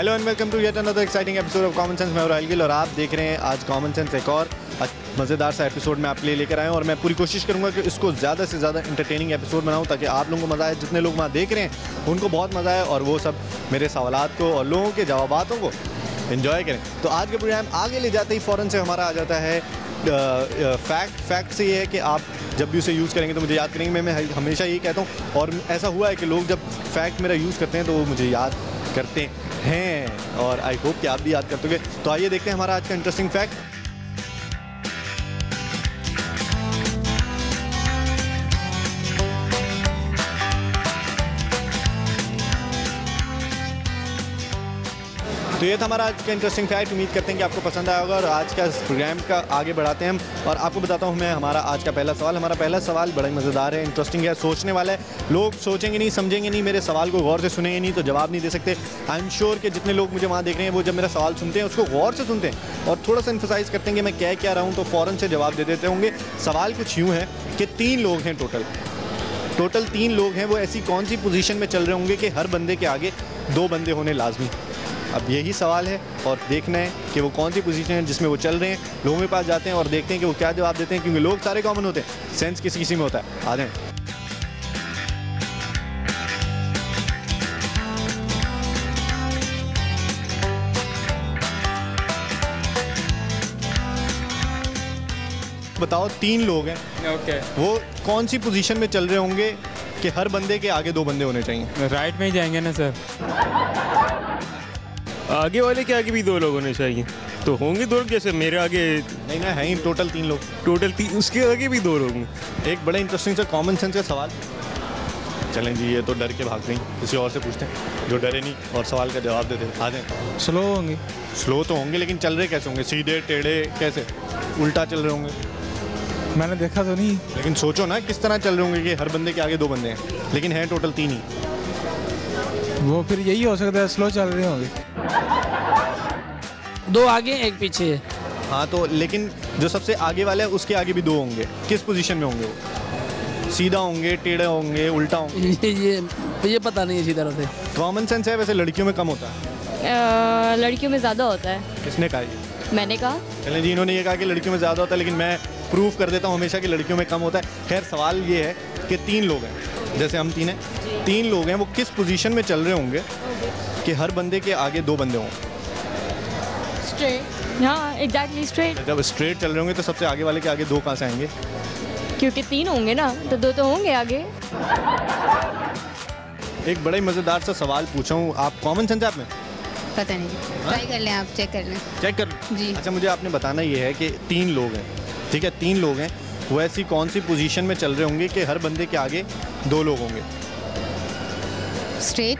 Hello and welcome to yet another exciting episode of common sense मैं राहुल गिल और आप देख रहे हैं आज कॉमन सेंस एक और मज़ेदार सा एपिसोड मैं आपके लिए लेकर आया हूँ और मैं पूरी कोशिश करूँगा कि इसको ज़्यादा से ज़्यादा इंटरटेनिंग एपिसोड बनाऊँ ताकि आप लोगों को मज़ा आए। जितने लोग वहाँ देख रहे हैं, उनको बहुत मज़ा आए और वो सब मेरे सवाल को और लोगों के जवाबातों को इन्जॉय करें। तो आज के प्रोग्राम आगे ले जाते ही फ़ौरन से हमारा आ जाता है फैक्ट फैक्ट से ये है कि आप जब भी उसे यूज़ करेंगे तो मुझे याद करेंगे। मैं मैं हमेशा यही कहता हूँ और ऐसा हुआ है कि लोग जब फैक्ट मेरा यूज़ करते हैं तो वो मुझे याद करते हैं और आई होप कि आप भी याद करते तो आइए देखते हैं हमारा आज का इंटरेस्टिंग फैक्ट तो ये था हमारा आज का इंटरेस्टिंग फैक्ट उम्मीद करते हैं कि आपको पसंद आया होगा और आज का इस प्रोग्राम का आगे बढ़ाते हैं हम। और आपको बताता हूँ मैं हमारा आज का पहला सवाल, हमारा पहला सवाल बड़ा ही मज़ेदार है इंटरेस्टिंग है, सोचने वाला है। लोग सोचेंगे नहीं, समझेंगे नहीं, मेरे सवाल को गौर से सुनेंगे नहीं तो जवाब नहीं दे सकते। आई एम श्योर कि जितने लोग मुझे वहाँ देख रहे हैं, वो जब मेरा सवाल सुनते हैं, उसको गौर से सुनते हैं। और थोड़ा सा इन्फोसाइज करते हैं कि मैं क्या क्या रहा हूँ तो फ़ौरन से जवाब दे देते होंगे। सवाल कुछ यूँ है कि तीन लोग हैं टोटल टोटल तीन लोग हैं, वो ऐसी कौन सी पोजीशन में चल रहे होंगे कि हर बंदे के आगे दो बंदे होने लाजमी। अब यही सवाल है और देखना है कि वो कौन सी पोजीशन है जिसमें वो चल रहे हैं लोगों के पास जाते हैं और देखते हैं कि वो क्या जवाब देते हैं क्योंकि लोग सारे कॉमन होते हैं। सेंस किसी किसी में होता है। आ जाए बताओ तीन लोग हैं। Okay okay. वो कौन सी पोजीशन में चल रहे होंगे कि हर बंदे के आगे दो बंदे होने चाहिए? राइट में ही जाएँगे ना सर आगे वाले के आगे भी दो लोग होने चाहिए। तो होंगे दो लोग जैसे मेरे आगे नहीं ना है ही टोटल तीन लोग। टोटल तीन उसके आगे भी दो लोग एक बड़ा इंटरेस्टिंग सा कॉमन सेंस का सवाल। चलें जी ये तो डर के भाग गई। किसी और से पूछते हैं जो डरे नहीं और सवाल का जवाब देते आ जाए। स्लो होंगे। स्लो तो होंगे लेकिन चल रहे कैसे होंगे? सीधे टेढ़े कैसे? उल्टा चल रहे होंगे। मैंने देखा तो नहीं। लेकिन सोचो ना किस तरह चल रहे होंगे कि हर बंदे के आगे दो बंदे हैं। लेकिन हैं टोटल तीन ही। वो फिर यही हो सकता है स्लो चल रहे होंगे। दो आगे एक पीछे। हाँ तो लेकिन जो सबसे आगे वाला है उसके आगे भी दो होंगे। किस पोजीशन में होंगे वो? सीधा होंगे टेढ़े होंगे उल्टा होंगे? ये ये ये पता नहीं इसी तरह से। कॉमन सेंस है वैसे लड़कियों में कम होता है? लड़कियों में ज़्यादा होता है। किसने कहा ये? मैंने कहा। चलें जी इन्होंने ये कहा कि लड़कियों में ज़्यादा होता है लेकिन मैं प्रूफ कर देता हूँ हमेशा कि लड़कियों में कम होता है। खैर सवाल ये है कि तीन लोग हैं। जैसे हम तीन हैं। तीन लोग हैं वो किस पोजीशन में चल रहे होंगे कि हर बंदे के आगे दो बंदे हों? स्ट्रेट हाँ एग्जैक्टली स्ट्रेट जब स्ट्रेट चल रहे होंगे तो सबसे आगे वाले के आगे दो कहाँ से आएँगे? क्योंकि तीन होंगे ना तो दो तो होंगे आगे। एक बड़ा ही मज़ेदार सा सवाल पूछा हूँ आप कॉमन सेंस आप में? पता नहीं। ट्राई कर लें आप चेक कर लें। चेक कर जी। अच्छा मुझे आपने बताना ये है कि तीन लोग हैं ठीक है? तीन लोग हैं वो ऐसी कौन सी पोजीशन में चल रहे होंगे कि हर बंदे के आगे दो लोग होंगे? स्ट्रेट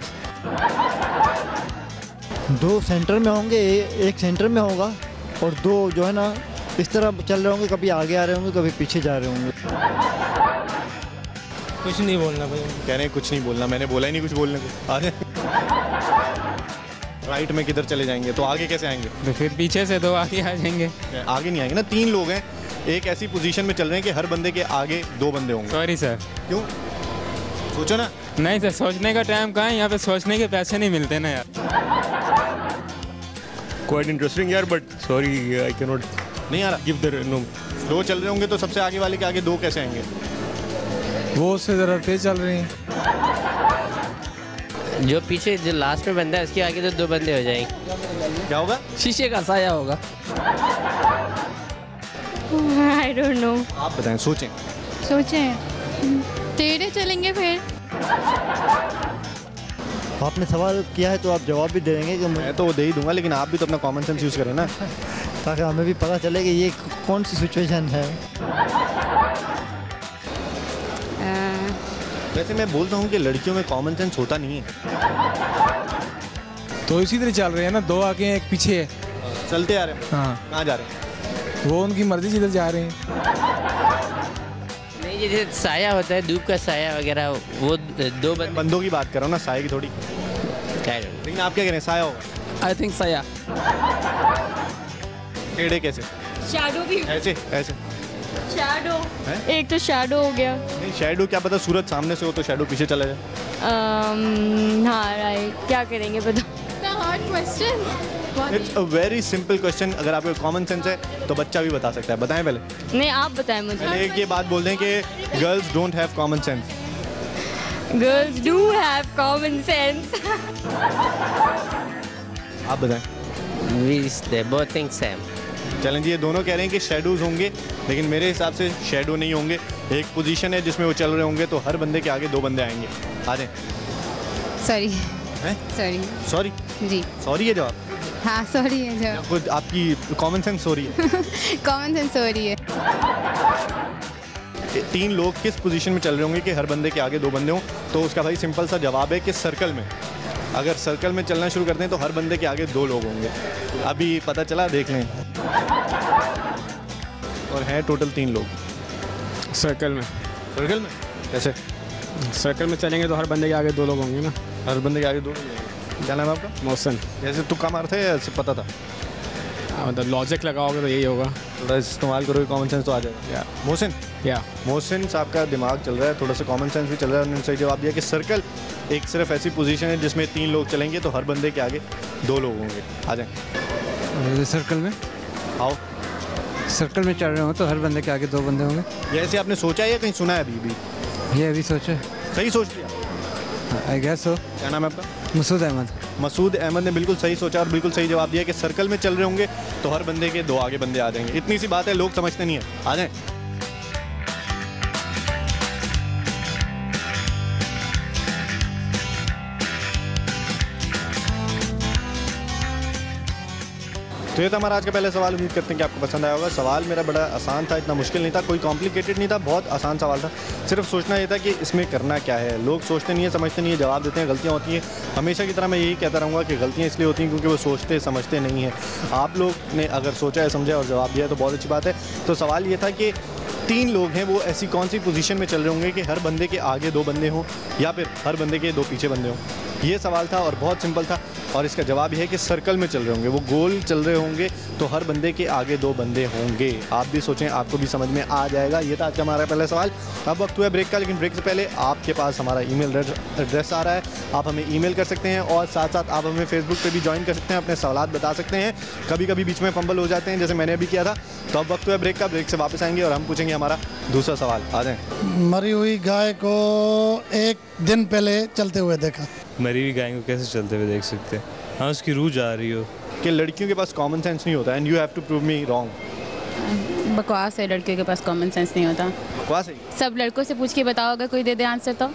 दो सेंटर में होंगे एक सेंटर में होगा और दो जो है ना इस तरह चल रहे होंगे कभी आगे आ रहे होंगे कभी पीछे जा रहे होंगे। कुछ नहीं बोलना भाई। कह रहे हैं कुछ नहीं बोलना मैंने बोला ही नहीं कुछ बोलने को। आगे। राइट में किधर चले जाएँगे? तो आगे कैसे आएँगे? तो फिर पीछे से दो आगे आ जाएँगे। आगे नहीं आएँगे ना तीन लोग हैं। एक ऐसी पोजीशन में चल रहे हैं कि हर बंदे के आगे दो बंदे होंगे। सॉरी सर क्यों? सोचो ना। नहीं सर सोचने का टाइम कहाँ है? यहाँ पे सोचने के पैसे नहीं मिलते ना यार। क्वाइट इंटरेस्टिंग यार but sorry I can not नहीं रहा गिव द नो दो चल रहे होंगे तो सबसे आगे वाले के आगे दो कैसे आएँगे? वो उससे ज़रा तेज चल रहे हैं। जो पीछे जो लास्ट में बंदा है उसके आगे तो दो बंदे हो जाएँगे। क्या होगा? शीशे का साया होगा। आई डोंट नो आप बताएँ सोचें। सोचें। टेढ़े चलेंगे फिर। आपने सवाल किया है तो आप जवाब भी दे देंगे कि मैं तो वो दे ही दूँगा लेकिन आप भी तो अपना कॉमन सेंस यूज़ करें ना। ताकि हमें भी पता चले कि ये कौन सी सिचुएशन है। वैसे मैं बोलता हूँ कि लड़कियों में कॉमन सेंस होता नहीं है। तो इसी तरह चल रहे हैं ना दो आगे हैं एक पीछे है। चलते आ रहे हैं। हाँ। कहाँ जा रहे हैं? वो उनकी मर्ज़ी जिधर जा रहे हैं। नहीं जैसे साया होता है धूप का साया वगैरह वो दो बंदे बंदों की बात करो ना साय की थोड़ी। क्या लेकिन आप क्या कह रहे हैं साया होगा? आई थिंक साया। टेढ़े कैसे? शैडो भी। ऐसे ऐसे। शैडो एक तो शैडो हो गया। नहीं शेडो क्या पता सूरज सामने से हो तो शेडो पीछे चला जाए। अम्म, हाँ राइट क्या करेंगे hard question it's a very simple question अगर आपको कॉमन सेंस है तो बच्चा भी बता सकता है। बताएँ पहले। नहीं आप बताएँ मुझे। पहले एक ये बात बोल दें कि girls don't have common sense girls do have common sense आप बताएँ। We they both think same. चलें जी ये दोनों कह रहे हैं कि शेडोज होंगे लेकिन मेरे हिसाब से शेडो नहीं होंगे। एक पोजीशन है जिसमें वो चल रहे होंगे तो हर बंदे के आगे दो बंदे आएँगे। आ जाएँ। सॉरी हैं? सॉरी सॉरी जी. सॉरी है जवाब? हाँ सॉरी है जो खुद आपकी कॉमन सेंस सॉरी है? कॉमन सेंस सॉरी है. तीन लोग किस पोजीशन में चल रहे होंगे कि हर बंदे के आगे दो बंदे हों? तो उसका भाई सिंपल सा जवाब है कि सर्कल में. अगर सर्कल में चलना शुरू करते हैं तो हर बंदे के आगे दो लोग होंगे. अभी पता चला? देख लें. और हैं टोटल तीन लोग? सर्कल में. सर्कल में? कैसे? सर्कल में चलेंगे तो हर बंदे के आगे दो लोग होंगे ना? हर बंदे के आगे दो क्या नाम है आपका? मौसन जैसे तुक्का मारते हैं ऐसे पता था? मतलब लॉजिक लगाओगे तो यही होगा। थोड़ा इस्तेमाल करोगे कॉमन सेंस तो आ जाएगा। या मोहसिन? या मोहसिन साहब का दिमाग चल रहा है थोड़ा सा कॉमन सेंस भी चल रहा है उन्होंने सही जवाब दिया कि सर्कल एक सिर्फ़ ऐसी पोजीशन है जिसमें तीन लोग चलेंगे तो हर बंदे के आगे दो लोग होंगे। आ जाएँ। सर्कल में? आओ। सर्कल में चल रहे हो तो हर बंदे के आगे दो बंदे होंगे। ये ऐसे आपने सोचा है या कहीं सुना है अभी भी? ये अभी सोचे सही सोच लिया? आई गैस सो क्या नाम है आपका? मसूद अहमद। मसूद अहमद ने बिल्कुल सही सोचा और बिल्कुल सही जवाब दिया कि सर्कल में चल रहे होंगे तो हर बंदे के दो आगे बंदे आ जाएँगे। इतनी सी बात है लोग समझते नहीं है। आ जाएँ। तो ये था हमारा आज का पहले सवाल। उम्मीद करते हैं कि आपको पसंद आया होगा। सवाल मेरा बड़ा आसान था, इतना मुश्किल नहीं था, कोई कॉम्प्लिकेटेड नहीं था, बहुत आसान सवाल था। सिर्फ़ सोचना ये था कि इसमें करना क्या है। लोग सोचते नहीं है, समझते नहीं है, जवाब देते हैं, गलतियाँ होती हैं। हमेशा की तरह मैं यही कहता रहूँगा कि गलतियाँ इसलिए होती हैं क्योंकि वो सोचते, समझते नहीं हैं। आप लोग ने अगर सोचा है, समझा और जवाब दिया तो बहुत अच्छी बात है। तो सवाल ये था कि तीन लोग हैं, वो ऐसी कौन सी पोजीशन में चल रहे होंगे कि हर बंदे के आगे दो बंदे हों या फिर हर बंदे के दो पीछे बंदे हों? ये सवाल था और बहुत सिंपल था। और इसका जवाब यह है कि सर्कल में चल रहे होंगे वो गोल चल रहे होंगे तो हर बंदे के आगे दो बंदे होंगे। आप भी सोचें आपको भी समझ में आ जाएगा। ये था आज का हमारा पहला सवाल। अब वक्त हुआ है ब्रेक का लेकिन ब्रेक से पहले आपके पास हमारा ईमेल एड्रेस आ रहा है। आप हमें ईमेल कर सकते हैं और साथ साथ आप हमें फेसबुक पर भी ज्वाइन कर सकते हैं अपने सवाल बता सकते हैं। कभी कभी बीच में फंबल हो जाते हैं जैसे मैंने अभी किया था। तो अब वक्त हुआ ब्रेक का ब्रेक से वापस आएँगे और हम पूछेंगे हमारा दूसरा सवाल। आ जाए। मरी हुई गाय को एक दिन पहले चलते हुए देखा। मरी हुई गाय को कैसे चलते हुए देख सकते हैं? हाँ उसकी रूह जा रही हो। कि लड़कियों के पास कॉमन सेंस नहीं होता and you have to prove me wrong बकवास है लड़कियों के पास कॉमन सेंस नहीं होता। बकवास है। सब लड़कों से पूछ के बताओ अगर कोई दे दे आंसर तो।